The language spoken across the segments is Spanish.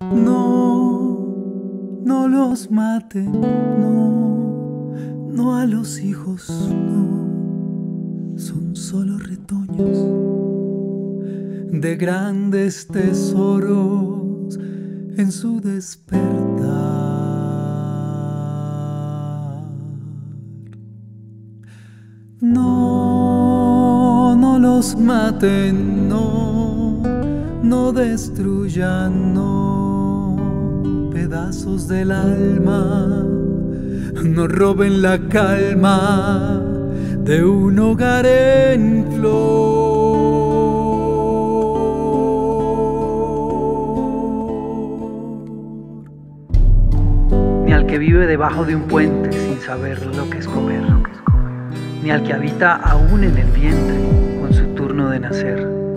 No, no los maten, no, no a los hijos, no, son solo retoños de grandes tesoros en su despertar. No, no los maten, no, no destruyan, no, pedazos del alma, no roben la calma de un hogar en flor. Ni al que vive debajo de un puente sin saber lo que es comer, ni al que habita aún en el vientre con su turno de nacer,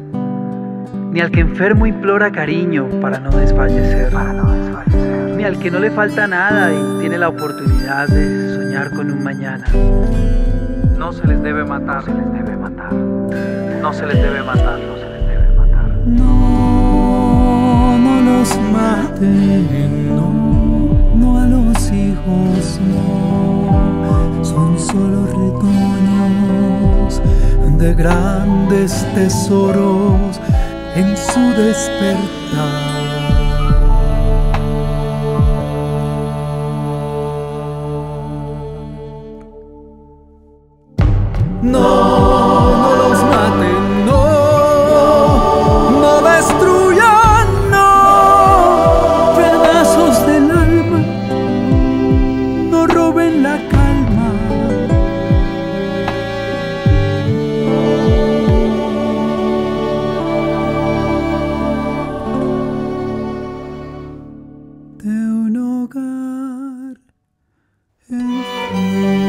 ni al que enfermo implora cariño para no desfallecer, ni al que no le falta nada y tiene la oportunidad de soñar con un mañana. No se les debe matar, se les debe matar. No se les debe matar, no se les debe matar. No, no los maten, no, no a los hijos, no. Son solo retoños de grandes tesoros en su despertar. de un hogar. En